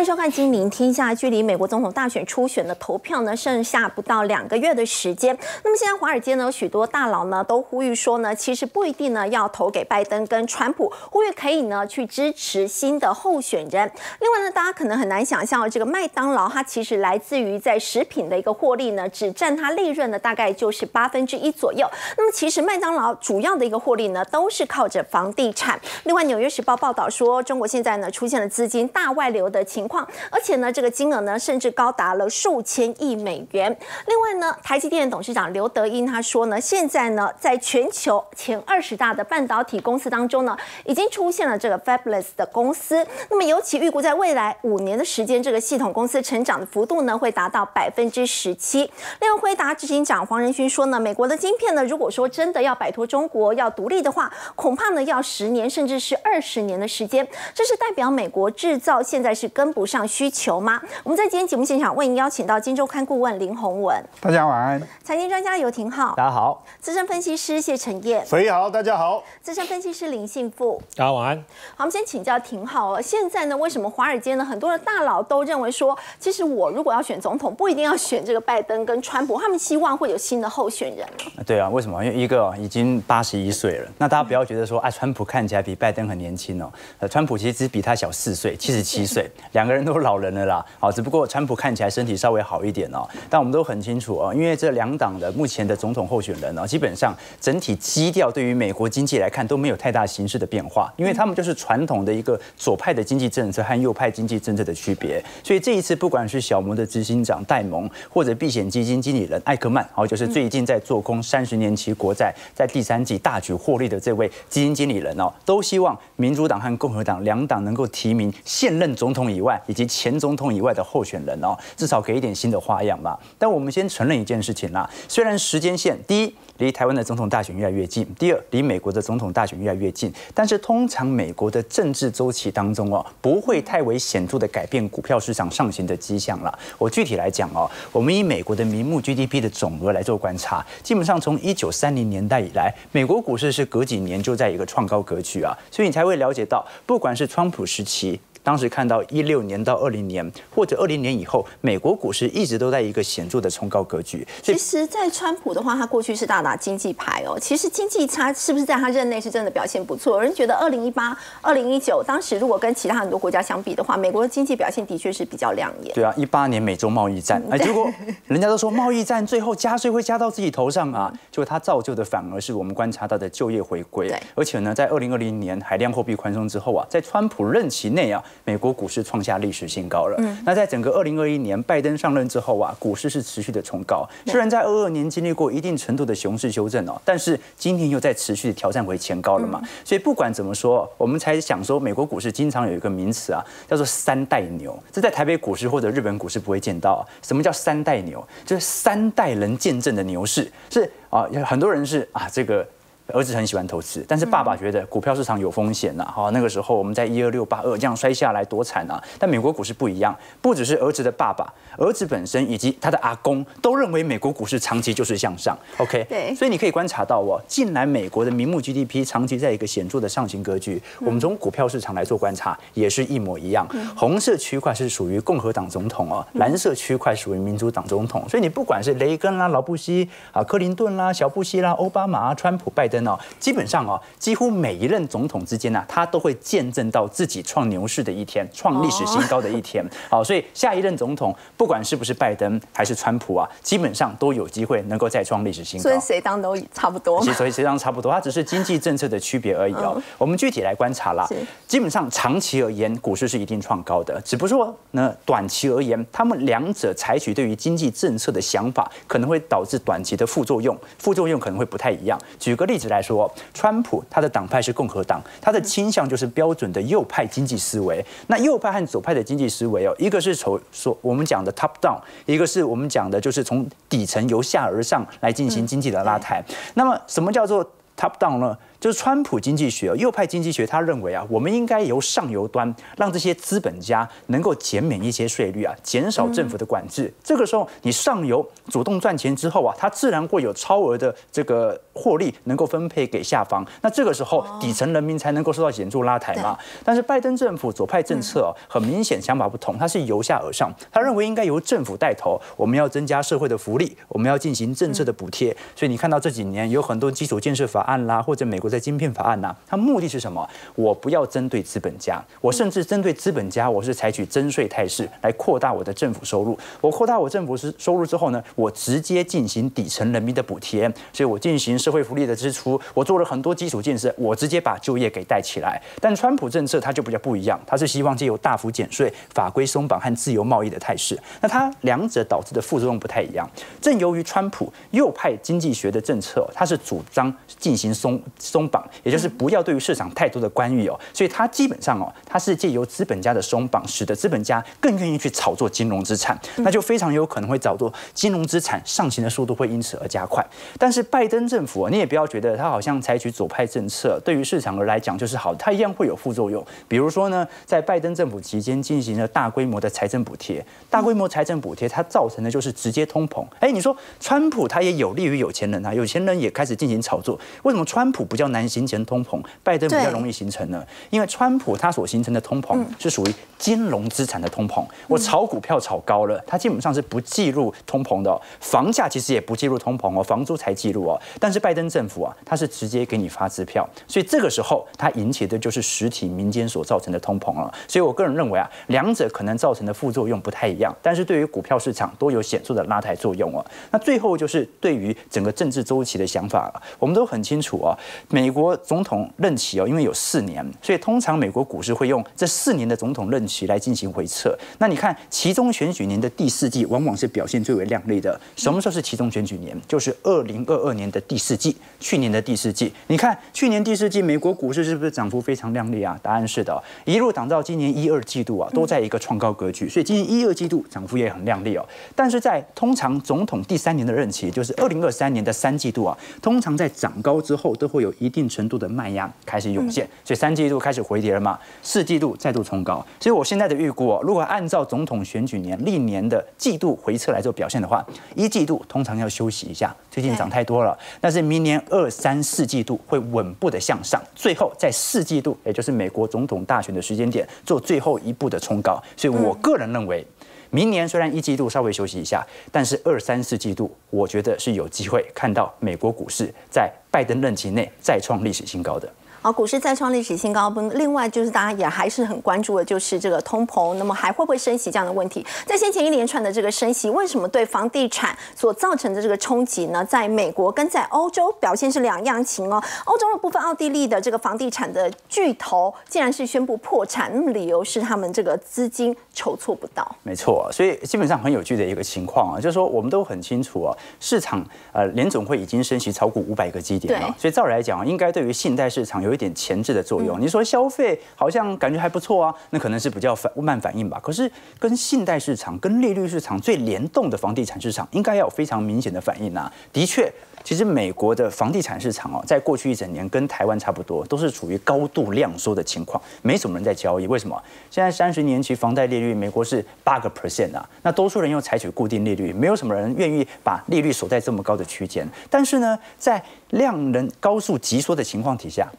欢迎收看《金陵天下》。距离美国总统大选初选的投票呢，剩下不到两个月的时间。那么现在华尔街呢，有许多大佬呢都呼吁说呢，其实不一定呢要投给拜登跟川普，呼吁可以呢去支持新的候选人。另外呢，大家可能很难想象，这个麦当劳它其实来自于在食品的一个获利呢，只占它利润的大概就是八分之一左右。那么其实麦当劳主要的一个获利呢，都是靠着房地产。另外，《纽约时报》报道说，中国现在呢出现了资金大外流的情况，而且呢，这个金额呢，甚至高达了数千亿美元。另外呢，台积电董事长刘德英他说呢，现在呢，在全球前二十大的半导体公司当中呢，已经出现了这个 Fabless 的公司。那么，尤其预估在未来五年的时间，这个系统公司成长的幅度呢，会达到百分之十七。另外，辉达执行长黄仁勋说呢，美国的晶片呢，如果说真的要摆脱中国要独立的话，恐怕呢要十年甚至是二十年的时间。这是代表美国制造现在是跟不上需求吗？我们在今天节目现场为您邀请到《金周刊》顾问林宏文，大家晚安。财经专家游廷浩，大家好。资深分析师谢晨燕，所以好，大家好。资深分析师林信富，大家晚安。好，我们先请教廷浩哦。现在呢，为什么华尔街呢很多的大佬都认为说，其实我如果要选总统，不一定要选这个拜登跟川普，他们希望会有新的候选人呢？对啊，为什么？因为一个已经八十一岁了，那大家不要觉得说，哎，川普看起来比拜登很年轻哦。呃，川普其实只比他小四岁，七十七岁，两个个人都是老人了啦。好，只不过川普看起来身体稍微好一点哦。但我们都很清楚哦，因为这两党的目前的总统候选人呢，基本上整体基调对于美国经济来看都没有太大形式的变化，因为他们就是传统的一个左派的经济政策和右派经济政策的区别。所以这一次，不管是小摩的执行长戴蒙，或者避险基金经理人艾克曼，好，就是最近在做空三十年期国债，在第三季大举获利的这位基金经理人哦，都希望民主党和共和党两党能够提名现任总统以外以及前总统以外的候选人哦，至少给一点新的花样吧。但我们先承认一件事情啦，虽然时间线第一离台湾的总统大选越来越近，第二离美国的总统大选越来越近，但是通常美国的政治周期当中哦，不会太为显著的改变股票市场上行的迹象了。我具体来讲哦，我们以美国的名目 GDP 的总额来做观察，基本上从一九三零年代以来，美国股市是隔几年就在一个创高格局啊，所以你才会了解到，不管是川普时期。当时看到一六年到二零年，或者二零年以后，美国股市一直都在一个显著的冲高格局。其实，在川普的话，他过去是大打经济牌哦。其实经济差是不是在他任内是真的表现不错？有人觉得二零一八、二零一九，当时如果跟其他很多国家相比的话，美国的经济表现的确是比较亮眼。对啊，一八年美洲贸易战，哎，结果 人家都说贸易战最后加税会加到自己头上啊，结果它造就的反而是我们观察到的就业回归。而且呢，在二零二零年海量货币宽松之后啊，在川普任期内啊。美国股市创下历史新高了。嗯，那在整个二零二一年拜登上任之后啊，股市是持续的冲高。虽然在二二年经历过一定程度的熊市修正哦，但是今年又在持续的挑战回前高了嘛。所以不管怎么说，我们才想说，美国股市经常有一个名词啊，叫做三代牛。这在台北股市或者日本股市不会见到。什么叫三代牛？就是三代人见证的牛市。是啊，很多人是啊这个。儿子很喜欢投资，但是爸爸觉得股票市场有风险呐。哈，那个时候我们在一二六八二这样摔下来多惨啊！但美国股市不一样，不只是儿子的爸爸，儿子本身以及他的阿公都认为美国股市长期就是向上。OK，对，所以你可以观察到哦，近来美国的名目 GDP 长期在一个显著的上行格局。我们从股票市场来做观察，也是一模一样。红色区块是属于共和党总统哦，蓝色区块属于民主党总统。所以你不管是雷根啦、老布希啊、克林顿啦、小布希啦、奥巴马、川普、拜登。基本上哦，几乎每一任总统之间呢，他都会见证到自己创牛市的一天，创历史新高的一天。好，所以下一任总统，不管是不是拜登还是川普啊，基本上都有机会能够再创历史新高。所以谁当都差不多。所以谁当差不多，它只是经济政策的区别而已哦。我们具体来观察啦，基本上长期而言，股市是一定创高的。只不过呢，短期而言，他们两者采取对于经济政策的想法，可能会导致短期的副作用，副作用可能会不太一样。举个例子来说，川普他的党派是共和党，他的倾向就是标准的右派经济思维。那右派和左派的经济思维哦，一个是从所我们讲的 top down，一个是我们讲的就是从底层由下而上来进行经济的拉抬。那么什么叫做 top down 呢？就是川普经济学、右派经济学，他认为啊，我们应该由上游端让这些资本家能够减免一些税率啊，减少政府的管制。这个时候，你上游主动赚钱之后啊，他自然会有超额的这个获利能够分配给下方。那这个时候，底层人民才能够受到显著拉抬嘛。但是拜登政府左派政策很明显想法不同，他是由下而上，他认为应该由政府带头，我们要增加社会的福利，我们要进行政策的补贴。所以你看到这几年有很多基础建设法案啦，或者美国的晶片法案呐，它目的是什么？我不要针对资本家，我甚至针对资本家，我是采取征税态势来扩大我的政府收入。我扩大我政府是收入之后呢，我直接进行底层人民的补贴，所以我进行社会福利的支出，我做了很多基础建设，我直接把就业给带起来。但川普政策它就比较不一样，它是希望借由大幅减税、法规松绑和自由贸易的态势。那它两者导致的副作用不太一样。正由于川普右派经济学的政策，它是主张进行松松绑，也就是不要对于市场太多的干预哦。所以它基本上哦，它是借由资本家的松绑，使得资本家更愿意去炒作金融资产，那就非常有可能会炒作金融资产上行的速度会因此而加快。但是拜登政府，你也不要觉得他好像采取左派政策，对于市场而来讲就是好，它一样会有副作用。比如说呢，在拜登政府期间进行了大规模的财政补贴，大规模财政补贴它造成的就是直接通膨。哎，你说川普他也有利于有钱人啊，有钱人也开始进行炒作。为什么川普比较难形成通膨，拜登比较容易形成呢？因为川普他所形成的通膨是属于金融资产的通膨，我炒股票炒高了，它基本上是不计入通膨的。房价其实也不计入通膨哦，房租才计入哦。但是拜登政府啊，它是直接给你发支票，所以这个时候它引起的就是实体民间所造成的通膨了。所以我个人认为啊，两者可能造成的副作用不太一样，但是对于股票市场都有显著的拉抬作用哦。那最后就是对于整个政治周期的想法了，我们都很清楚啊，美国总统任期哦，因为有四年，所以通常美国股市会用这四年的总统任期来进行回撤。那你看，其中选举年的第四季往往是表现最为亮丽的。什么时候是其中选举年？就是二零二二年的第四季，去年的第四季。你看，去年第四季美国股市是不是涨幅非常亮丽啊？答案是的，一路涨到今年一二季度啊，都在一个创高格局。所以今年一二季度涨幅也很亮丽哦。但是在通常总统第三年的任期，就是二零二三年的三季度啊，通常在涨高之后都会有一定程度的卖压开始涌现，所以三季度开始回跌了嘛，四季度再度冲高。所以我现在的预估哦，如果按照总统选举年历年的季度回撤来做表现的话，一季度通常要休息一下，最近涨太多了。但是明年二三四季度会稳步的向上，最后在四季度，也就是美国总统大选的时间点做最后一步的冲高。所以我个人认为，明年虽然一季度稍微休息一下，但是二三四季度，我觉得是有机会看到美国股市在拜登任期内再创历史新高的。好，股市再创历史新高。不，另外就是大家也还是很关注的，就是这个通膨，那么还会不会升息这样的问题？在先前一连串的这个升息，为什么对房地产所造成的这个冲击呢？在美国跟在欧洲表现是两样情哦。欧洲的部分，奥地利的这个房地产的巨头竟然是宣布破产，那么理由是他们这个资金筹措不到。没错，所以基本上很有趣的一个情况啊，就是说我们都很清楚啊，市场呃联总会已经升息超过五百个基点了，所以照理来讲，应该对于信贷市场有。有一点前置的作用。你说消费好像感觉还不错啊，那可能是比较反慢反应吧。可是跟信贷市场、跟利率市场最联动的房地产市场，应该要有非常明显的反应啊。的确，其实美国的房地产市场哦，在过去一整年跟台湾差不多，都是处于高度量缩的情况，没什么人在交易。为什么？现在三十年期房贷利率，美国是八个 percent 啊，那多数人又采取固定利率，没有什么人愿意把利率锁在这么高的区间。但是呢，在量能高速急缩的情况底下。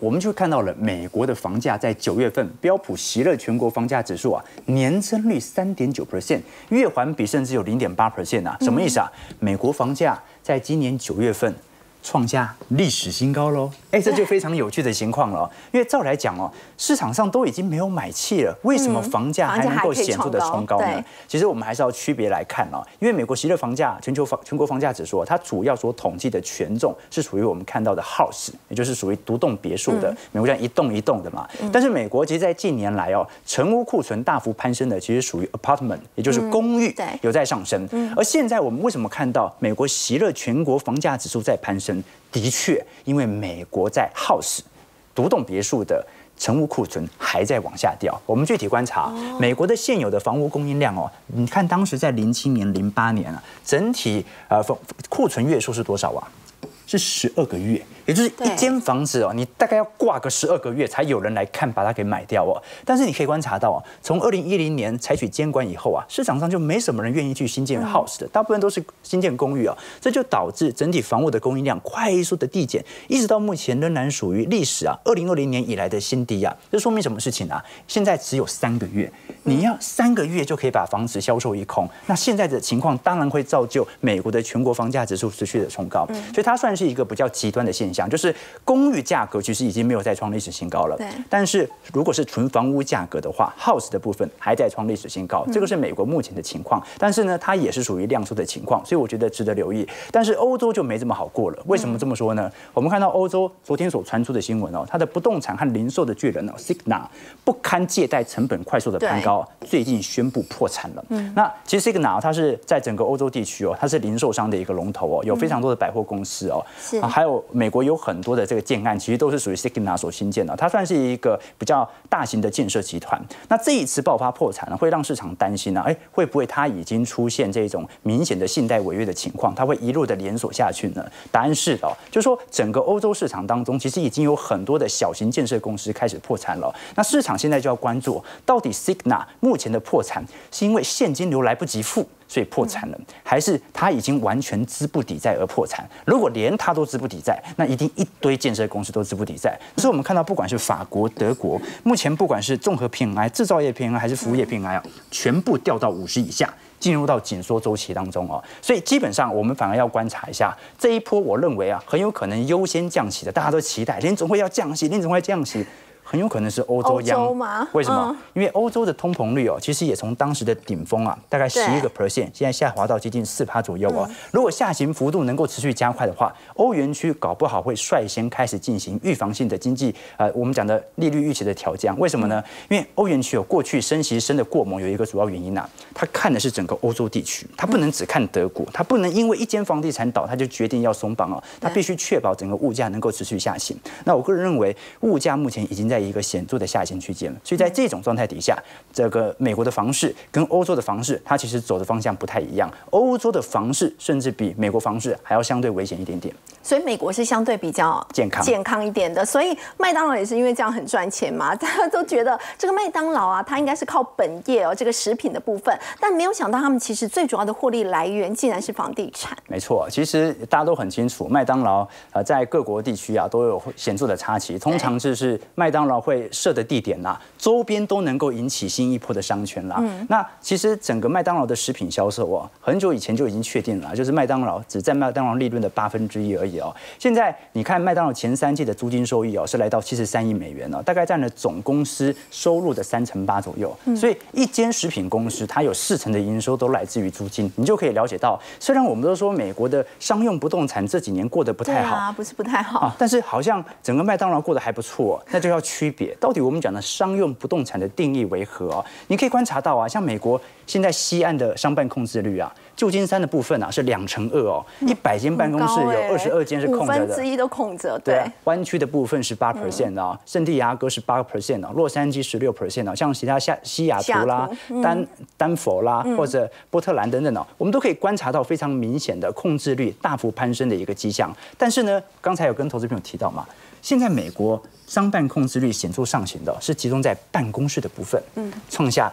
我们就看到了美国的房价在九月份标普席勒全国房价指数啊，年增率三点九 percent，月环比甚至有零点八 percent 啊，什么意思啊？美国房价在今年九月份。创下历史新高喽！哎，这就非常有趣的情况了。因为照来讲哦，市场上都已经没有买气了，为什么房价还能够显著的冲高呢？其实我们还是要区别来看哦。因为美国席勒房价全球房全国房价指数，它主要所统计的权重是属于我们看到的 house，也就是属于独栋别墅的。美国这样一栋一栋的嘛。但是美国其实，在近年来哦，成屋库存大幅攀升的，其实属于 apartment，也就是公寓，有在上升。而现在我们为什么看到美国席勒全国房价指数在攀升？的确，因为美国在 house 独栋别墅的成屋库存还在往下掉。我们具体观察美国的现有的房屋供应量哦，你看当时在零七年、零八年啊，整体呃库存月数是多少啊？是十二个月，也就是一间房子哦，你大概要挂个十二个月才有人来看，把它给买掉哦。但是你可以观察到哦，从二零一零年采取监管以后啊，市场上就没什么人愿意去新建 house 的，大部分都是新建公寓啊，这就导致整体房屋的供应量快速的递减，一直到目前仍然属于历史啊二零二零年以来的新低啊。这说明什么事情啊？现在只有三个月，你要三个月就可以把房子销售一空，那现在的情况当然会造就美国的全国房价指数持续的冲高，所以它算是一个比较极端的现象，就是公寓价格其实已经没有再创历史新高了。对。但是如果是纯房屋价格的话，house 的部分还在创历史新高，这个是美国目前的情况。但是呢，它也是属于量缩的情况，所以我觉得值得留意。但是欧洲就没这么好过了。为什么这么说呢？我们看到欧洲昨天所传出的新闻哦，它的不动产和零售的巨人哦，Signa 不堪借贷成本快速的攀高，最近宣布破产了。嗯。那其实 Signa 它是在整个欧洲地区哦，它是零售商的一个龙头哦，有非常多的百货公司哦。是。还有美国有很多的这个建案，其实都是属于 Signa 所新建的，它算是一个比较大型的建设集团。那这一次爆发破产呢，会让市场担心呢？哎，会不会它已经出现这种明显的信贷违约的情况？它会一路的连锁下去呢？答案是的，就是说整个欧洲市场当中，其实已经有很多的小型建设公司开始破产了。那市场现在就要关注，到底 Signa 目前的破产是因为现金流来不及付？所以破产了，还是他已经完全资不抵债而破产？如果连他都资不抵债，那一定一堆建设公司都资不抵债。所以我们看到，不管是法国、德国，目前不管是综合 PMI、制造业 PMI 还是服务业 PMI 啊，全部掉到五十以下，进入到紧缩周期当中哦。所以基本上，我们反而要观察一下这一波，我认为啊，很有可能优先降息的，大家都期待联总会要降息，联总会降息。很有可能是欧洲央，为什么？因为欧洲的通膨率哦，其实也从当时的顶峰啊，大概十一个 percent，现在下滑到接近四趴左右哦。如果下行幅度能够持续加快的话，欧元区搞不好会率先开始进行预防性的经济呃，我们讲的利率预期的调降。为什么呢？因为欧元区有过去升息升的过猛，有一个主要原因呐，它看的是整个欧洲地区，它不能只看德国，它不能因为一间房地产倒，它就决定要松绑哦，它必须确保整个物价能够持续下行。那我个人认为，物价目前已经在一个显著的下行区间，所以在这种状态底下，这个美国的房市跟欧洲的房市，它其实走的方向不太一样。欧洲的房市甚至比美国房市还要相对危险一点点。所以美国是相对比较健康、健康一点的。所以麦当劳也是因为这样很赚钱嘛，大家都觉得这个麦当劳啊，它应该是靠本业哦，这个食品的部分。但没有想到，他们其实最主要的获利来源竟然是房地产。没错，其实大家都很清楚，麦当劳呃在各国地区啊都有显著的差旗，通常就是麦当劳会设的地点啊，周边都能够引起新一波的商圈啦。嗯，那其实整个麦当劳的食品销售哦，很久以前就已经确定了，就是麦当劳只占麦当劳利润的八分之一而已哦。现在你看麦当劳前三季的租金收益哦，是来到七十三亿美元哦，大概占了总公司收入的三成八左右。所以一间食品公司，它有四成的营收都来自于租金，你就可以了解到，虽然我们都说美国的商用不动产这几年过得不太好，啊不是不太好啊，但是好像整个麦当劳过得还不错，那就要区别到底我们讲的商用不动产的定义为何哦？你可以观察到啊，像美国现在西岸的商办控制率啊。旧金山的部分啊是两成二哦，一百间办公室有二十二间是空着的，五分之一都空着。对，湾区的部分是八 percent 啊，圣地亚哥是八个 percent 啊，洛杉矶十六 percent 啊，像其他下西雅图啦、丹丹佛啦或者波特兰等等哦，我们都可以观察到非常明显的控制率大幅攀升的一个迹象。但是呢，刚才有跟投资朋友提到嘛，现在美国商办控制率显著上行的是集中在办公室的部分，嗯，创下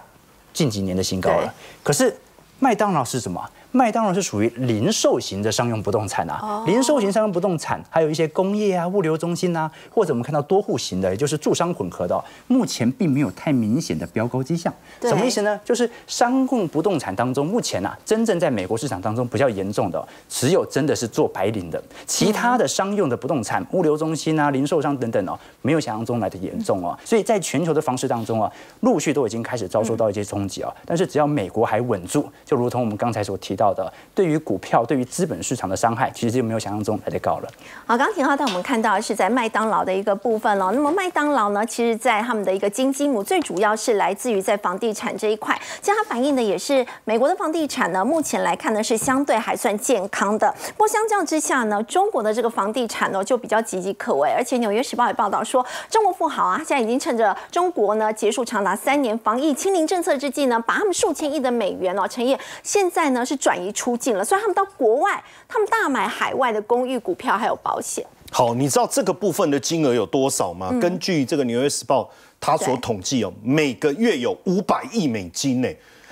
近几年的新高了。可是麦当劳是什么？麦当劳是属于零售型的商用不动产啊，零售型商用不动产还有一些工业啊、物流中心啊，或者我们看到多户型的，也就是住商混合的，目前并没有太明显的飙高迹象。什么意思呢？就是商用不动产当中，目前啊，真正在美国市场当中比较严重的，只有真的是做白领的，其他的商用的不动产、物流中心啊、零售商等等哦，没有想象中来的严重哦。所以在全球的方式当中啊，陆续都已经开始遭受到一些冲击啊。但是只要美国还稳住，就如同我们刚才所提到。的对于股票、对于资本市场的伤害，其实就没有想象中来的高了。好，刚刚田浩我们看到是在麦当劳的一个部分了。那么麦当劳呢，其实在他们的一个金鸡母，最主要是来自于在房地产这一块。其实它反映的也是美国的房地产呢，目前来看呢是相对还算健康的。不过相较之下呢，中国的这个房地产呢就比较岌岌可危。而且纽约时报也报道说，中国富豪啊，现在已经趁着中国呢结束长达三年防疫清零政策之际呢，把他们数千亿的美元哦，陈业现在呢是。转移出境了，所以他们到国外，他们大买海外的公寓股票还有保险。好，你知道这个部分的金额有多少吗？根据这个《纽约时报》他所统计哦，每个月有五百亿美金呢。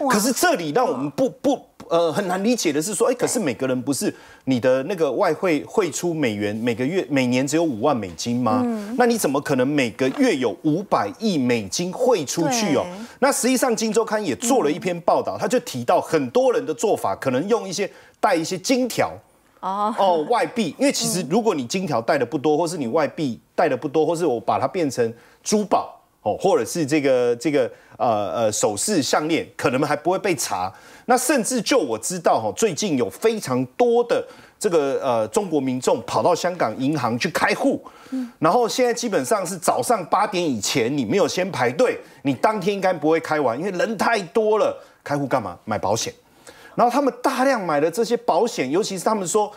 可是这里让我们不不呃很难理解的是说，哎，可是每个人不是你的那个外汇汇出美元每个月每年只有五万美金吗？那你怎么可能每个月有五百亿美金汇出去哦？那实际上《金周刊》也做了一篇报道，他就提到很多人的做法可能用一些带一些金条哦哦外币，因为其实如果你金条带的不多，或是你外币带的不多，或是我把它变成珠宝哦，或者是这个这个。呃呃，首饰项链可能还不会被查。那甚至就我知道哈，最近有非常多的这个呃中国民众跑到香港银行去开户，然后现在基本上是早上八点以前，你没有先排队，你当天应该不会开完，因为人太多了。开户干嘛？买保险。然后他们大量买了这些保险，尤其是他们说。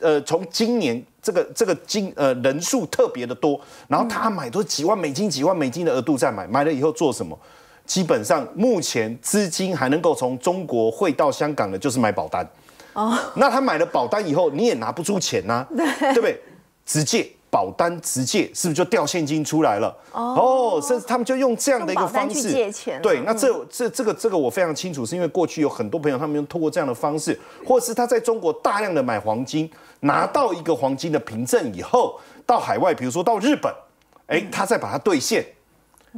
呃，从今年这个这个金呃人数特别的多，然后他买都是几万美金、几万美金的额度在买，买了以后做什么？基本上目前资金还能够从中国汇到香港的，就是买保单。哦，那他买了保单以后，你也拿不出钱呐，对不对？直借保单，直借是不是就掉现金出来了？哦，甚至他们就用这样的一个方式借钱。对，那这这这个这个我非常清楚，是因为过去有很多朋友他们用通过这样的方式，或是他在中国大量的买黄金，拿到一个黄金的凭证以后，到海外，比如说到日本，哎，他再把它兑现。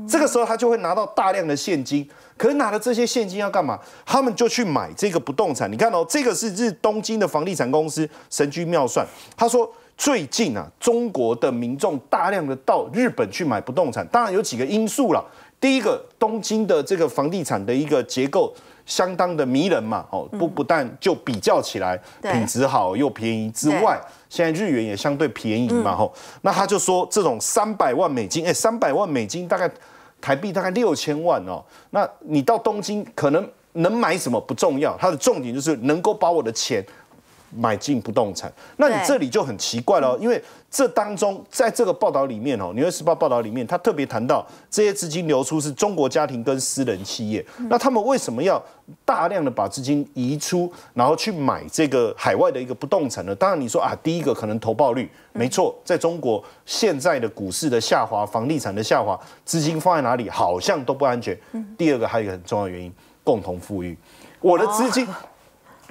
这个时候他就会拿到大量的现金，可是拿了这些现金要干嘛？他们就去买这个不动产。你看哦，这个是日东京的房地产公司神居妙算，他说最近啊，中国的民众大量的到日本去买不动产，当然有几个因素了。第一个，东京的这个房地产的一个结构。相当的迷人嘛，哦，不不但就比较起来品质好又便宜之外，现在日元也相对便宜嘛，吼，那他就说这种三百万美金，哎，三百万美金大概台币大概六千万哦，那你到东京可能能买什么不重要，它的重点就是能够把我的钱。买进不动产，那你这里就很奇怪了，因为这当中在这个报道里面哦，《纽约时报》报道里面，他特别谈到这些资金流出是中国家庭跟私人企业，那他们为什么要大量的把资金移出，然后去买这个海外的一个不动产呢？当然你说啊，第一个可能投报率没错，在中国现在的股市的下滑、房地产的下滑，资金放在哪里好像都不安全。第二个还有一个很重要的原因，共同富裕，我的资金。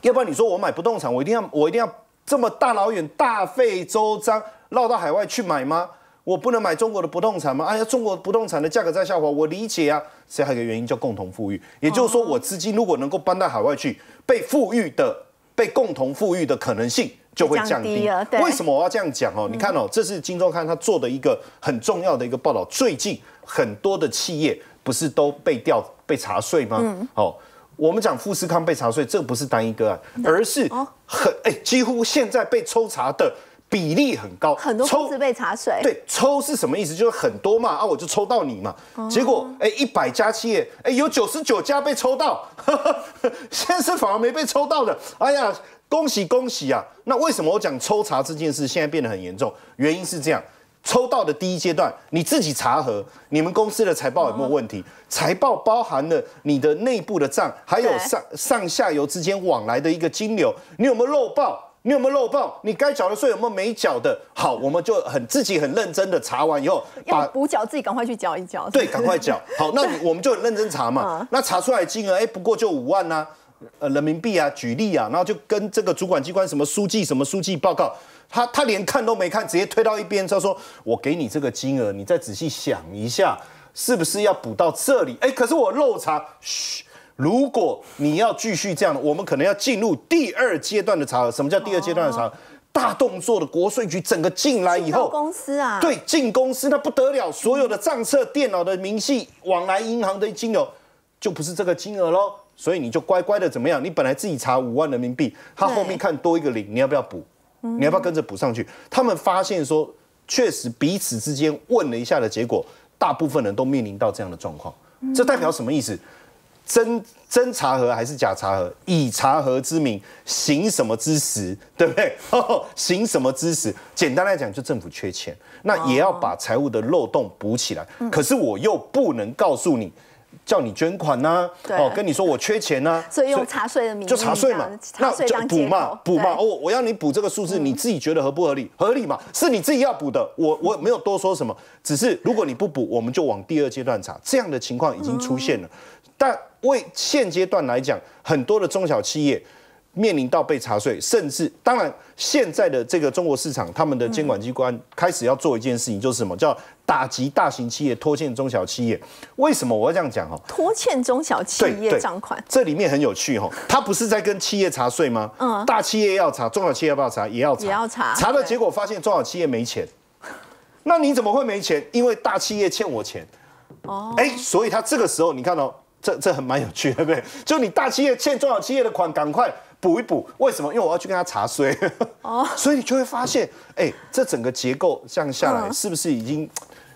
要不然你说我买不动产，我一定要我一定要这么大老远大费周章绕到海外去买吗？我不能买中国的不动产吗？哎呀，中国不动产的价格在下滑，我理解啊。所以还有一个原因叫共同富裕，也就是说我资金如果能够搬到海外去，被富裕的、被共同富裕的可能性就会降低。为什么我要这样讲哦？你看哦，这是金周刊他做的一个很重要的一个报道。最近很多的企业不是都被调被查税吗？哦。我们讲富士康被查税，这不是单一个案，而是很哎，几乎现在被抽查的比例很高，很多公司被查税。对，抽是什么意思？就是很多嘛，啊，我就抽到你嘛。结果哎，一百家企业，哎，有九十九家被抽到，现在是反而没被抽到的。哎呀，恭喜恭喜啊！那为什么我讲抽查这件事现在变得很严重？原因是这样。抽到的第一阶段，你自己查核你们公司的财报有没有问题？财报包含了你的内部的账，还有上上下游之间往来的一个金流，你有没有漏报？你有没有漏报？你该缴的税有没有没缴的？好，我们就很自己很认真的查完以后，把补缴自己赶快去缴一缴。对，赶快缴。好，那 我们就很认真查嘛。那查出来金额，哎，不过就五万呐，呃，人民币啊，举例啊，然后就跟这个主管机关什么书记什么书记报告。他他连看都没看，直接推到一边。他说：“我给你这个金额，你再仔细想一下，是不是要补到这里？哎，可是我漏查。嘘，如果你要继续这样的，我们可能要进入第二阶段的查核。什么叫第二阶段的查核？大动作的国税局整个进来以后，公司啊，对，进公司那不得了，所有的账册、电脑的明细、往来银行的金额，就不是这个金额喽。所以你就乖乖的怎么样？你本来自己查五万人民币，他后面看多一个零，你要不要补？”你要不要跟着补上去？他们发现说，确实彼此之间问了一下的结果，大部分人都面临到这样的状况。这代表什么意思？真真查核还是假查核？以查核之名行什么之实？对不对？行什么之实？简单来讲，就政府缺钱，那也要把财务的漏洞补起来。可是我又不能告诉你，叫你捐款呐、对哦，跟你说我缺钱呐、所以用查税的名义就查税嘛这样，查税就补嘛，补嘛。我哦，我要你补这个数字，你自己觉得合不合理？合理嘛，是你自己要补的，我我没有多说什么，只是如果你不补，我们就往第二阶段查。这样的情况已经出现了，但为现阶段来讲，很多的中小企业。面临到被查税，甚至当然，现在的这个中国市场，他们的监管机关开始要做一件事情，就是什么叫打击大型企业、拖欠中小企业。为什么我要这样讲？哦，拖欠中小企业账款，这里面很有趣哦，他不是在跟企业查税吗？嗯，大企业要查，中小企业要不要查？也要查，也要查查的结果发现中小企业没钱，那你怎么会没钱？因为大企业欠我钱。哦，哎，所以他这个时候你看到、这这很蛮有趣的，对不对？就你大企业欠中小企业的款，赶快补一补。为什么？因为我要去跟他查税。哦，所以你就会发现，哎，这整个结构这样下来，嗯是不是已经？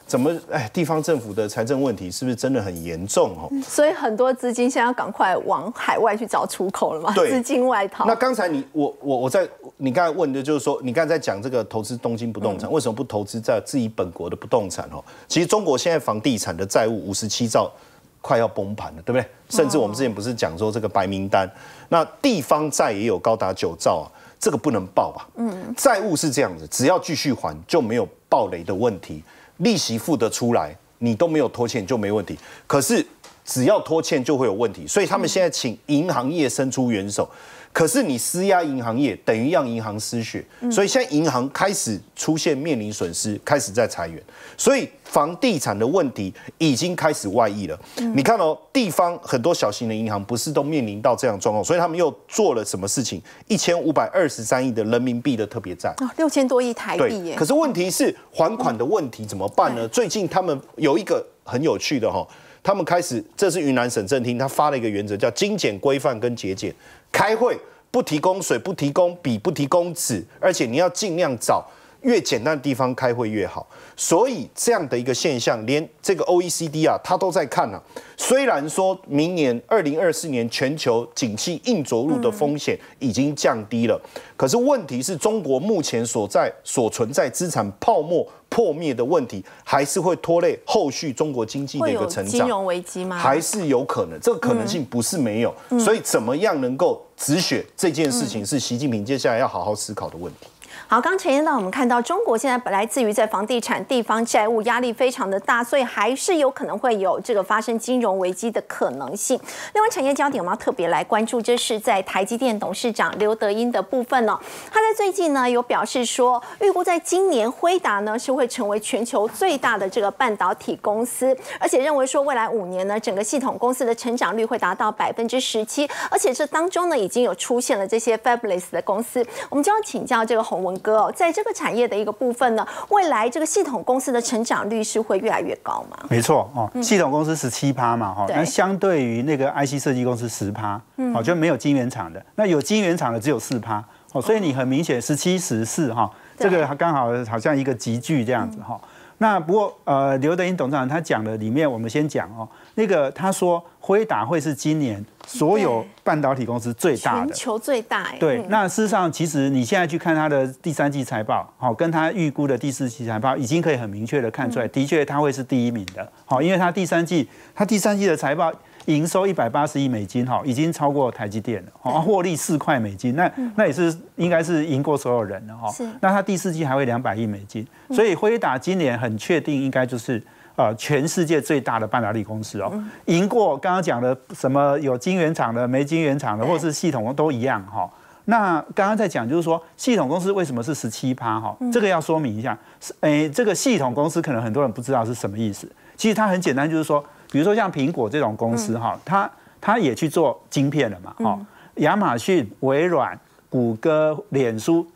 怎么？哎，地方政府的财政问题是不是真的很严重哦？所以很多资金现在要赶快往海外去找出口了嘛，对资金外逃。那刚才你我我我在你刚才问的就是说，你刚才在讲这个投资东京不动产，为什么不投资在自己本国的不动产？哦，其实中国现在房地产的债务五十七兆，快要崩盘了，对不对？甚至我们之前不是讲说这个白名单，那地方债也有高达九兆啊，这个不能报吧？嗯，债务是这样子，只要继续还就没有暴雷的问题，利息付得出来，你都没有拖欠就没问题。可是只要拖欠就会有问题，所以他们现在请银行业伸出援手。可是你施压银行业，等于让银行失血，所以现在银行开始出现面临损失，开始在裁员，所以房地产的问题已经开始外溢了。你看哦，地方很多小型的银行不是都面临到这样的状况，所以他们又做了什么事情？一千五百二十三亿的人民币的特别债。哦，六千多亿台对币，耶可，是问题是还款的问题怎么办呢？最近他们有一个很有趣的哈，他们开始，这是云南省政厅他发了一个原则，叫精简规范跟节俭。开会不提供水，不提供笔，不提供纸，而且你要尽量找越简单的地方开会越好。所以这样的一个现象，连这个 OECD 啊，他都在看啊。虽然说明年二零二四年全球景气硬着陆的风险已经降低了，可是问题是中国目前所在所存在资产泡沫破灭的问题，还是会拖累后续中国经济的一个成长。金融危机吗？还是有可能，这个可能性不是没有，所以怎么样能够止血这件事情是习近平接下来要好好思考的问题。好，刚陈彦道，我们看到中国现在本来自于在房地产、地方债务压力非常的大，所以还是有可能会有这个发生金融危机的可能性。另外，产业焦点我们要特别来关注，这是在台积电董事长刘德英的部分呢、他在最近呢有表示说，预估在今年辉达呢是会成为全球最大的这个半导体公司，而且认为说未来五年呢，整个系统公司的成长率会达到百分之十七，而且这当中呢已经有出现了这些 Fabulous 的公司。我们就要请教这个洪文哥哦，在这个产业的一个部分呢，未来这个系统公司的成长率是会越来越高吗？没错哦，系统公司十七趴嘛哈，那相对于那个 IC 设计公司十趴，哦就没有晶圆厂的，那有晶圆厂的只有四趴哦，所以你很明显十七十四哈，这对个刚好好像一个集聚这样子哈。那不过呃，刘德英董事长他讲的里面，我们先讲哦，那个他说辉达会是今年所有半导体公司最大的，全球最大哎，对嗯，那事实上，其实你现在去看它的第三季财报，好，跟他预估的第四季财报，已经可以很明确的看出来，的确他会是第一名的，好，因为他第三季，他第三季的财报营收一百八十亿美金，哈，已经超过台积电了，好，获利四块美金，那那也是应该是赢过所有人了哈。那它第四季还会两百亿美金，所以辉达今年很确定应该就是。呃，全世界最大的半导体公司哦，赢过刚刚讲的什么有晶圆厂的、没晶圆厂的，或是系统都一样哈。那刚刚在讲，就是说系统公司为什么是十七趴哈？这个要说明一下，是诶，这个系统公司可能很多人不知道是什么意思。其实它很简单，就是说，比如说像苹果这种公司哈，它它也去做晶片了嘛，哈。亚马逊、微软、谷歌、脸书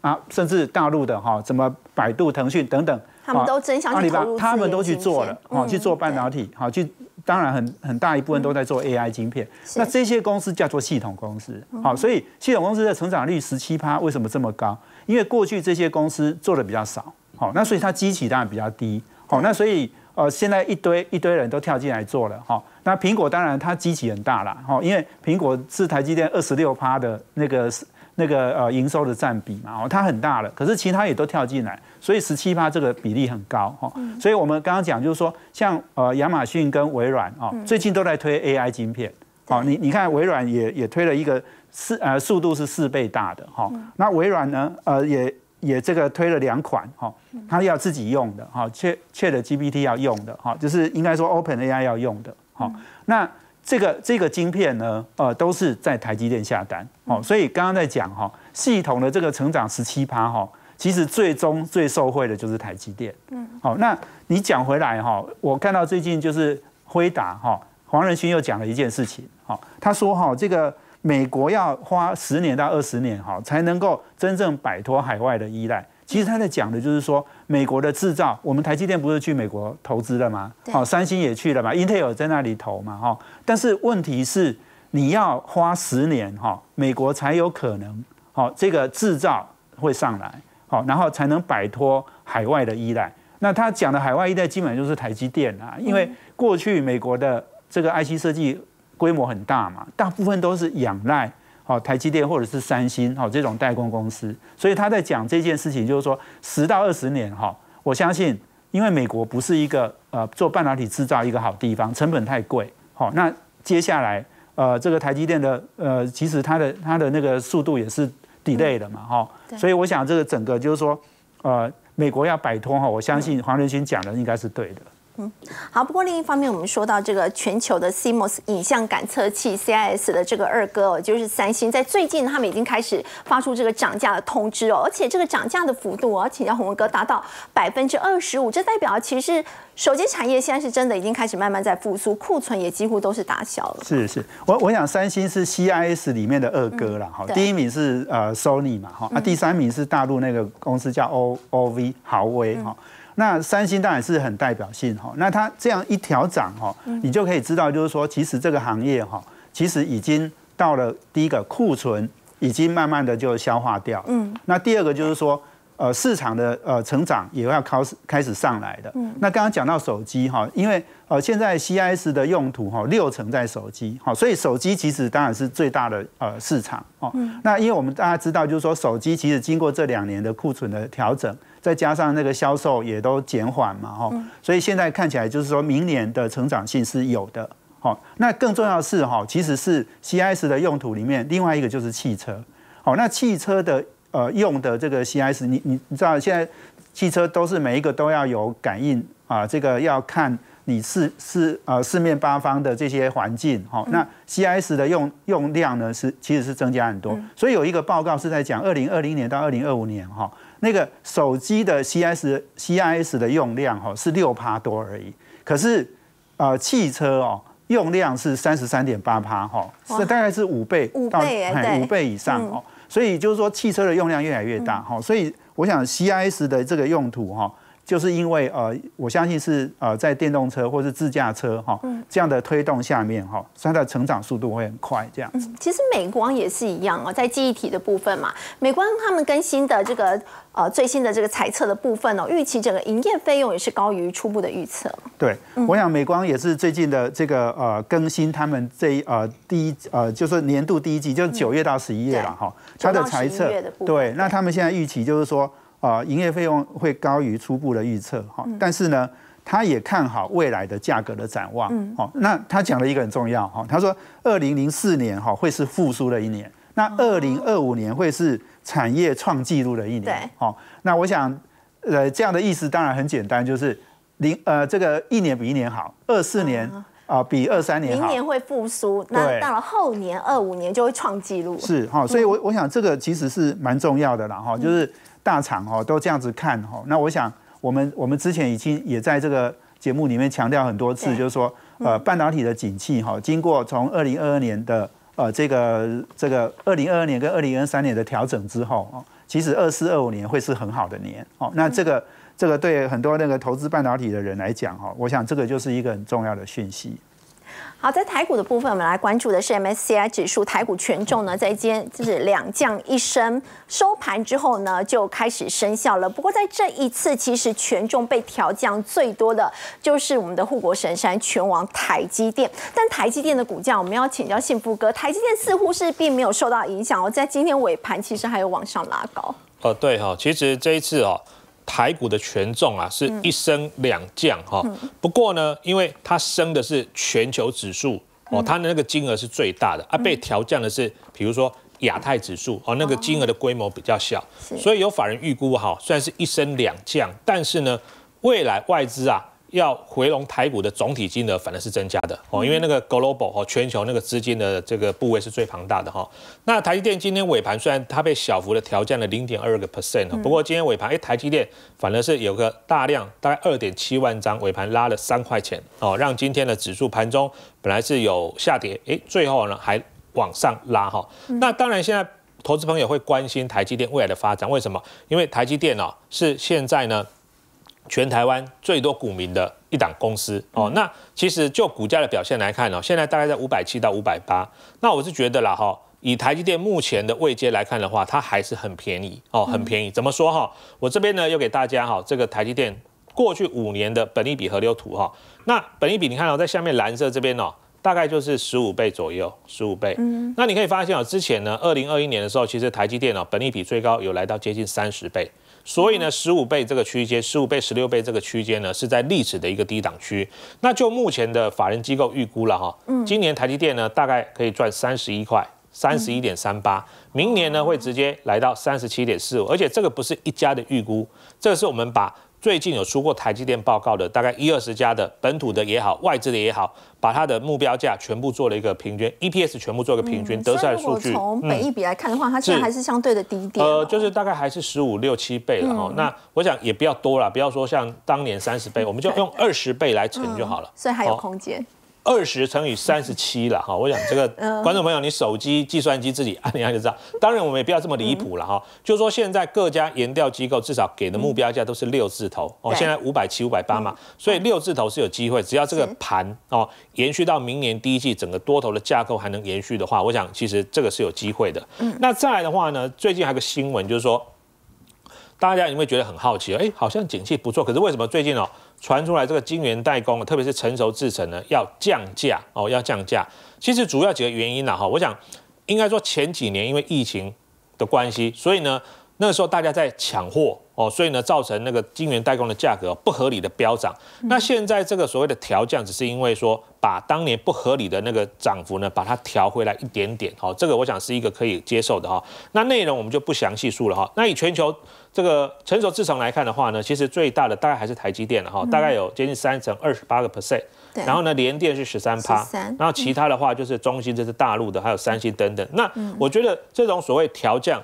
啊，甚至大陆的哈，什么百度、腾讯等等，他们啊都争相去投入巴，他们都去做了哦，去做半导体，好去。当然很很大一部分都在做 AI 晶片，那这些公司叫做系统公司，好，所以系统公司的成长率十七趴，为什么这么高？因为过去这些公司做的比较少，好，那所以它基期当然比较低，好，那所以呃现在一堆一堆人都跳进来做了，哈，那苹果当然它基期很大啦，哈，因为苹果是台积电二十六趴的那个那个呃营收的占比嘛，哦，它很大了，可是其他也都跳进来，所以十七趴这个比例很高哈。所以我们刚刚讲就是说，像呃亚马逊跟微软哦，最近都在推 AI 晶片，哦，你你看微软也也推了一个四呃速度是四倍大的哈，那微软呢呃也也这个推了两款哈，它要自己用的哈，切切的 GPT 要用的哈，就是应该说 Open AI 要用的哈，那。这个这个晶片呢，呃，都是在台积电下单，哦，所以刚刚在讲哈，系统的这个成长十七趴哈，其实最终最受惠的就是台积电，嗯，好，那你讲回来哈，我看到最近就是辉达哈，黄仁勋又讲了一件事情，哈，他说哈，这个美国要花十年到二十年哈，才能够真正摆脱海外的依赖。其实他在讲的就是说，美国的制造，我们台积电不是去美国投资了吗？好，三星也去了嘛，Intel 在那里投嘛，哈。但是问题是，你要花十年哈，美国才有可能好这个制造会上来，好，然后才能摆脱海外的依赖。那他讲的海外依赖，基本上就是台积电啊，因为过去美国的这个 IC 设计规模很大嘛，大部分都是仰赖。好，台积电或者是三星，好这种代工公司，所以他在讲这件事情，就是说十到二十年，哈，我相信，因为美国不是一个呃做半导体制造一个好地方，成本太贵，好，那接下来呃这个台积电的呃其实它的它的那个速度也是 delay 的嘛，哈，所以我想这个整个就是说呃美国要摆脱哈，我相信黄仁勋讲的应该是对的。嗯，好。不过另一方面，我们说到这个全球的 CMOS 影像感测器 CIS 的这个二哥哦，就是三星，在最近他们已经开始发出这个涨价的通知哦，而且这个涨价的幅度哦，请教洪文哥达到百分之二十五，这代表其实手机产业现在是真的已经开始慢慢在复苏，库存也几乎都是打消了。是是，我我想三星是 CIS 里面的二哥了哈，第一名是呃 Sony 嘛哈，啊第三名是大陆那个公司叫 O O V 豪威哈。那三星当然是很代表性哈，那它这样一调涨哈，你就可以知道，就是说其实这个行业哈，其实已经到了第一个库存已经慢慢的就消化掉，嗯，那第二个就是说，呃，市场的呃成长也要开始开始上来的，嗯，那刚刚讲到手机哈，因为呃现在 CIS 的用途哈六成在手机，好，所以手机其实当然是最大的呃市场哦，那因为我们大家知道，就是说手机其实经过这两年的库存的调整。再加上那个销售也都减缓嘛，哈，所以现在看起来就是说明年的成长性是有的，好，那更重要的是哈，其实是 CIS 的用途里面，另外一个就是汽车，好，那汽车的呃用的这个 CIS，你你你知道现在汽车都是每一个都要有感应啊，这个要看你四四呃四面八方的这些环境，哈，那 CIS 的用用量呢是其实是增加很多，所以有一个报告是在讲二零二零年到二零二五年哈。那个手机的 C S C I S 的用量哈是六趴多而已，可是呃汽车哦用量是三十三点八趴哈，是大概是五倍五倍五倍以上哦，所以就是说汽车的用量越来越大哈，所以我想 C I S 的这个用途哈。就是因为呃，我相信是呃，在电动车或是自驾车哈这样的推动下面哈，它的成长速度会很快这样。其实美光也是一样哦，在记忆体的部分嘛，美光他们更新的这个呃最新的这个猜测的部分哦，预期整个营业费用也是高于初步的预测。对，我想美光也是最近的这个呃更新，他们这呃第一呃就是年度第一季，就是九月到十一月了哈，它的猜测对，那他们现在预期就是说。啊，营业费用会高于初步的预测，哈，但是呢，他也看好未来的价格的展望，好，那他讲了一个很重要，哈，他说二零零四年哈会是复苏的一年，那二零二五年会是产业创纪录的一年，对，好，那我想，呃，这样的意思当然很简单，就是零呃这个一年比一年好，二四年啊比二三年好，明年会复苏，那到了后年二五年就会创纪录，是哈，所以我我想这个其实是蛮重要的啦，哈，就是。大厂哦都这样子看哈，那我想我们我们之前已经也在这个节目里面强调很多次，就是说呃半导体的景气哈，经过从二零二二年的呃这个这个二零二二年跟二零二三年的调整之后哦，其实二四二五年会是很好的年哦。那这个这个对很多那个投资半导体的人来讲哈，我想这个就是一个很重要的讯息。好，在台股的部分，我们来关注的是 MSCI 指数，台股权重呢，在今天就是两降一升，收盘之后呢就开始生效了。不过在这一次，其实权重被调降最多的就是我们的护国神山拳王台积电。但台积电的股价，我们要请教幸福哥，台积电似乎是并没有受到影响哦，在今天尾盘其实还有往上拉高。哦，对哈，其实这一次哦。台股的权重啊，是一升两降哈。不过呢，因为它升的是全球指数哦，它的那个金额是最大的，啊，被调降的是比如说亚太指数哦，那个金额的规模比较小，所以有法人预估哈，虽然是一升两降，但是呢，未来外资啊。要回笼台股的总体金额反而是增加的哦，因为那个 global 哦，全球那个资金的这个部位是最庞大的哈。那台积电今天尾盘虽然它被小幅的调降了零点二个 percent 不过今天尾盘哎，台积电反而是有个大量大概二点七万张尾盘拉了三块钱哦，让今天的指数盘中本来是有下跌哎，最后呢还往上拉哈。那当然现在投资朋友会关心台积电未来的发展，为什么？因为台积电哦是现在呢。全台湾最多股民的一档公司哦，那其实就股价的表现来看哦，现在大概在五百七到五百八，那我是觉得啦哈，以台积电目前的位阶来看的话，它还是很便宜哦，很便宜。怎么说哈？我这边呢又给大家哈，这个台积电过去五年的本利比河流图哈，那本利比你看到在下面蓝色这边哦，大概就是十五倍左右，十五倍。嗯，那你可以发现哦，之前呢，二零二一年的时候，其实台积电哦，本利比最高有来到接近三十倍。所以呢，十五倍这个区间，十五倍、十六倍这个区间呢，是在历史的一个低档区。那就目前的法人机构预估了哈，今年台积电呢大概可以赚三十一块，三十一点三八，明年呢会直接来到三十七点四五，而且这个不是一家的预估，这个是我们把。最近有出过台积电报告的，大概一二十家的本土的也好，外资的也好，把它的目标价全部做了一个平均，EPS 全部做一个平均，得出来数据。从本益比来看的话，它现在还是相对的低点。呃，就是大概还是十五六七倍了哈。那我想也不要多了，不要说像当年三十倍，我们就用二十倍来乘就好了。所以还有空间。二十乘以三十七了哈，我想这个观众朋友，你手机、计算机自己按一下就知道。当然，我们也不要这么离谱了哈，就是说现在各家研调机构至少给的目标价都是六字头哦，现在五百七、五百八嘛，所以六字头是有机会，只要这个盘哦延续到明年第一季，整个多头的架构还能延续的话，我想其实这个是有机会的。那再来的话呢，最近还有个新闻就是说。大家有没有觉得很好奇？哎，好像景气不错，可是为什么最近哦传出来这个晶圆代工，特别是成熟制程呢，要降价哦，要降价？其实主要几个原因呢，哈，我想应该说前几年因为疫情的关系，所以呢那个时候大家在抢货哦，所以呢造成那个晶圆代工的价格不合理的飙涨。那现在这个所谓的调降，只是因为说把当年不合理的那个涨幅呢，把它调回来一点点，好，这个我想是一个可以接受的哈。那内容我们就不详细述了哈。那以全球。这个成熟市场来看的话呢，其实最大的大概还是台积电了哈，大概有接近三成二十八个 percent，然后呢联电是十三趴，然后其他的话就是中芯，这是大陆的，还有三星等等。那我觉得这种所谓调降，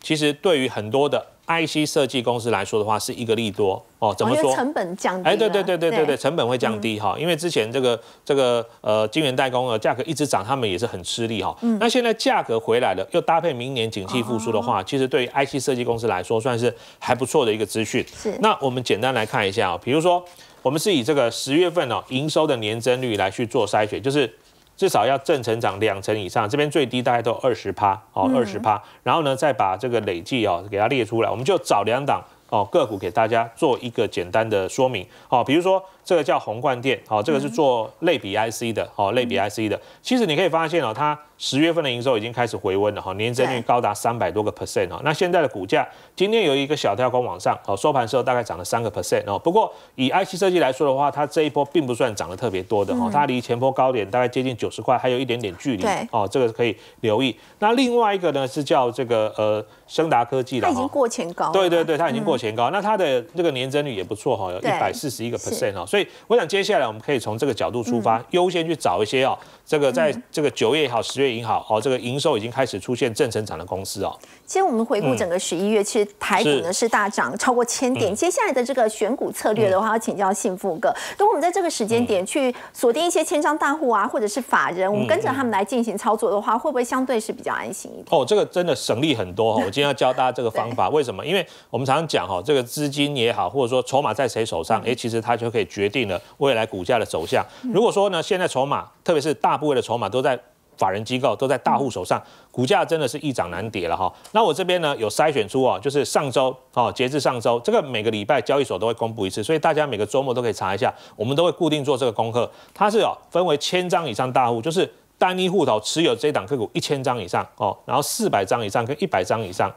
其实对于很多的。IC 设计公司来说的话，是一个利多哦。怎么说？成本降低。哎，对对对对对对，成本会降低哈。因为之前这个这个呃晶圆代工的价格一直涨，他们也是很吃力哈。那现在价格回来了，又搭配明年景气复苏的话，其实对于 IC 设计公司来说，算是还不错的一个资讯。是。那我们简单来看一下啊，比如说我们是以这个十月份哦营收的年增率来去做筛选，就是。至少要正成长两成以上，这边最低大概都二十趴哦，二十趴。然后呢，再把这个累计哦给它列出来，我们就找两档哦个股给大家做一个简单的说明哦，比如说。这个叫宏冠电，好，这个是做类比 IC 的，好，类比 IC 的。其实你可以发现哦，它十月份的营收已经开始回温了，哈，年增率高达三百多个 percent 哦。那现在的股价今天有一个小跳空往上，哦，收盘时候大概涨了三个 percent 哦。不过以 IC 设计来说的话，它这一波并不算涨得特别多的，哦，它离前波高点大概接近九十块，还有一点点距离，哦，这个可以留意。那另外一个呢是叫这个呃升达科技了，它已经过前高，对对对，它已经过前高。那它的这个年增率也不错哈，有一百四十一个 percent 哦。所以我想接下来我们可以从这个角度出发，优先去找一些哦，这个在这个九月也好，十月也好，哦，这个营收已经开始出现正成长的公司哦。其实我们回顾整个十一月，其实台股呢是大涨超过千点。接下来的这个选股策略的话，要请教幸福哥。如果我们在这个时间点去锁定一些千张大户啊，或者是法人，我们跟着他们来进行操作的话，会不会相对是比较安心一点？哦，这个真的省力很多哈。我今天要教大家这个方法，为什么？因为我们常常讲讲哈，这个资金也好，或者说筹码在谁手上，哎，其实它就可以决定了未来股价的走向。如果说呢，现在筹码，特别是大部分的筹码都在。法人机构都在大户手上，股价真的是一涨难跌了哈。那我这边呢有筛选出哦，就是上周哦，截至上周，这个每个礼拜交易所都会公布一次，所以大家每个周末都可以查一下，我们都会固定做这个功课。它是哦分为千张以上大户，就是单一户头持有这档个股一千张以上哦，然后四百张以上跟一百张以上。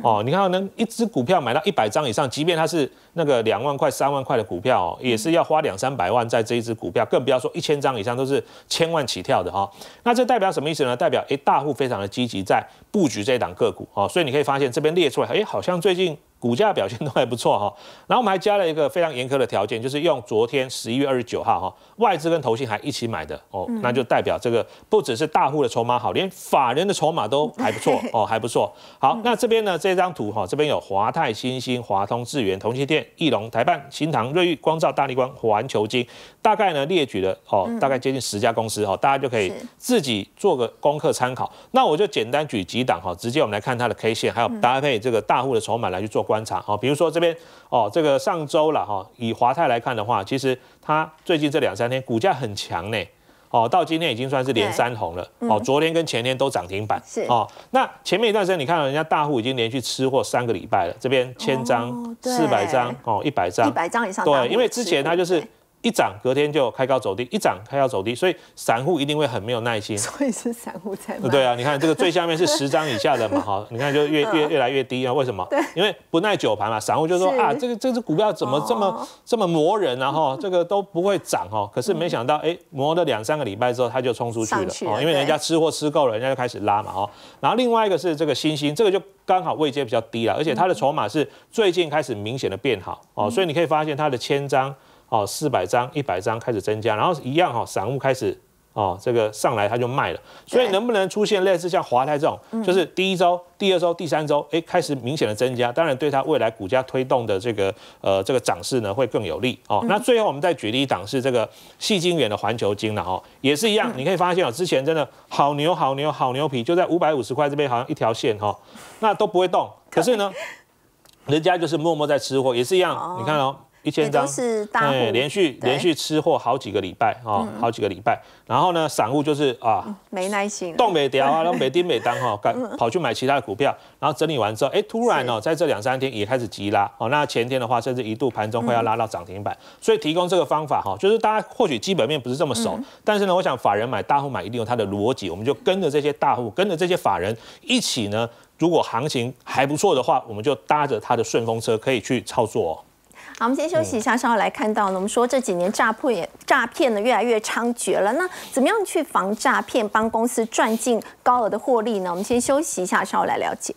哦，你看能一只股票买到一百张以上，即便它是那个两万块、三万块的股票哦，也是要花两三百万在这一只股票，更不要说一千张以上都是千万起跳的哈。那这代表什么意思呢？代表诶大户非常的积极在布局这一档个股哦，所以你可以发现这边列出来，诶好像最近。股价表现都还不错哈，然后我们还加了一个非常严苛的条件，就是用昨天十一月二十九号哈，外资跟投信还一起买的哦，那就代表这个不只是大户的筹码好，连法人的筹码都还不错哦，还不错。好，那这边呢这张图哈，这边有华泰、新兴、华通、智源、同心电、翼龙、台办、新唐、瑞昱、光照、大力光、环球金，大概呢列举了哦，大概接近十家公司哦，大家就可以自己做个功课参考。那我就简单举几档哈，直接我们来看它的 K 线，还有搭配这个大户的筹码来去做。观察哦，比如说这边哦，这个上周了哈，以华泰来看的话，其实它最近这两三天股价很强呢，哦，到今天已经算是连三红了，哦，昨天跟前天都涨停板，是哦，那前面一段时间你看到人家大户已经连续吃货三个礼拜了，这边千张、四百张哦，一百张、一百张以上，对，因为之前它就是。一涨隔天就开高走低，一涨开高走低，所以散户一定会很没有耐心。所以是散户在买。对啊，你看这个最下面是十张以下的嘛，哈，你看就越越越来越低啊，为什么？对，因为不耐久盘嘛，散户就说啊，这个这只股票怎么这么这么磨人啊，哈，这个都不会涨哦，可是没想到哎，磨了两三个礼拜之后，它就冲出去了哦，因为人家吃货吃够了，人家就开始拉嘛，哈。然后另外一个是这个星星，这个就刚好位阶比较低了，而且它的筹码是最近开始明显的变好哦，所以你可以发现它的千张。哦，四百张、一百张开始增加，然后一样哈，散户开始哦，这个上来他就卖了，所以能不能出现类似像华泰这种，就是第一周、第二周、第三周，哎，开始明显的增加，当然对它未来股价推动的这个呃这个涨势呢会更有利。哦。那最后我们再举例一档是这个细晶圆的环球金了哦，也是一样，你可以发现哦，之前真的好牛、好牛、好牛皮，就在五百五十块这边好像一条线哈，那都不会动，可是呢，人家就是默默在吃货，也是一样，你看哦。一千张，对，连续连续吃货好几个礼拜啊，好几个礼拜。然后呢，散户就是啊，没耐心，动没掉啊，然后没盯没当哈，赶跑去买其他的股票。然后整理完之后，哎，突然哦，在这两三天也开始急拉哦。那前天的话，甚至一度盘中快要拉到涨停板。所以提供这个方法哈，就是大家或许基本面不是这么熟，但是呢，我想法人买大户买一定有它的逻辑，我们就跟着这些大户，跟着这些法人一起呢，如果行情还不错的话，我们就搭着他的顺风车可以去操作。好，我们先休息一下，稍后来看到呢，我们说这几年诈骗诈骗呢越来越猖獗了，那怎么样去防诈骗，帮公司赚进高额的获利呢？我们先休息一下，稍后来了解。